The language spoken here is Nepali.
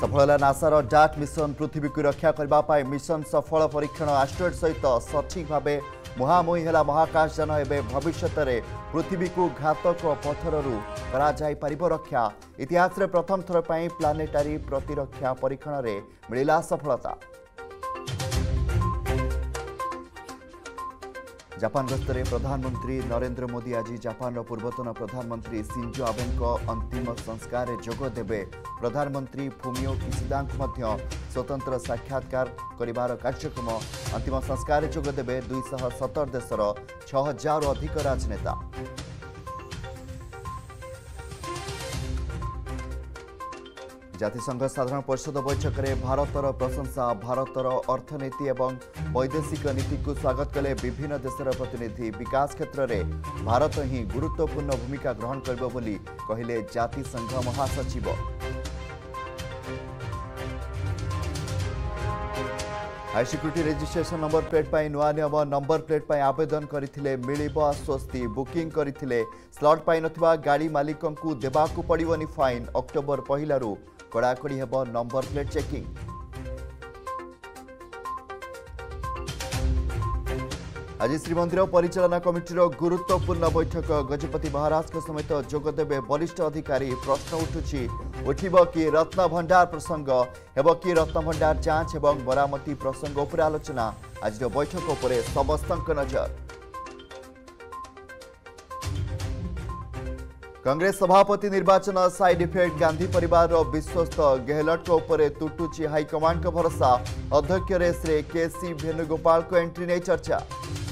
सफल है नासार डाट मिशन को रक्षा करने मिशन सफल परीक्षण आस्ट्रोएड सहित सठिक भावे मुहामुही होला महाकाशयान ए पृथ्वी को घातक पथरु रक्षा इतिहास प्रथम थर पर प्लानेटारी प्रतिरक्षा परीक्षण में मिला सफलता ଜାପାନ ଗସ୍ତରେ ପ୍ରଧାନମନ୍ତ୍ରୀ ନରେନ୍ଦ୍ର ମୋଦି ଆଜି ଜାପାନର ପୂର୍ବତନ ପ୍ରଧାନମନ୍ତ୍ରୀ ସିଞ୍ଜୋ ଆବେଙ୍କ ଅନ୍ତିମ ସଂସ୍କାରରେ ଯୋଗ ଦେବେ ପ୍ରଧାନମନ୍ତ୍ରୀ ଭୂମିଓ କିସିଦାଙ୍କୁ ମଧ୍ୟ ସ୍ୱତନ୍ତ୍ର ସାକ୍ଷାତକାର କରିବାର କାର୍ଯ୍ୟକ୍ରମ ଅନ୍ତିମ ସଂସ୍କାରରେ ଯୋଗ ଦେବେ ଦୁଇଶହ ସତର ଦେଶର ଛଅ ହଜାରରୁ ଅଧିକ ରାଜନେତା জাতিসংঘ সাধারণ পরিষদ বৈঠকরে ভারতর প্রশংসা ভারতর অর্থনীতি এবং বৈদেশিক নীতিকে স্বাগত কলে বিভিন্ন দেশের প্রতিনিধি বিকাশ ক্ষেত্রে ভারত হি গুরুত্বপূর্ণ ভূমিকা গ্রহণ করব বলে কহিলেন জাতিসংঘ মহাসচিব हाइसिक्युरी रेज्रेसन नम्बर नुआ नियम नम्बर प्लेट पनि आवेदन गरिबिस्वस्ति बुकिङ गरिलट पान गाडी मालिक देबाकु पडिवनी फाइन अक्टोबर पहिलारु कडाकडी हे नम्बर प्लेट चेकिङ आज श्रीमन्दिर परिचाना कमिटर गुरुत्वपूर्ण बैठक गजपति महाराज के समेत जोदेवे वरिष्ठ अधिकी प्रश्न उठु कि रत्न भण्डार प्रसङ्ग रत्नभण्डार जाँच ए प्रसंग उपर आलोचना आज बैठक उपर नजर कांग्रेस सभापति निर्वाचन साइड इफेक्ट गांधी परिवार विश्वस्त गेहलटको उप तुटु हैकमाण्डको भरोसा अध्यक्ष केसी को एन्ट्रि नै चर्चा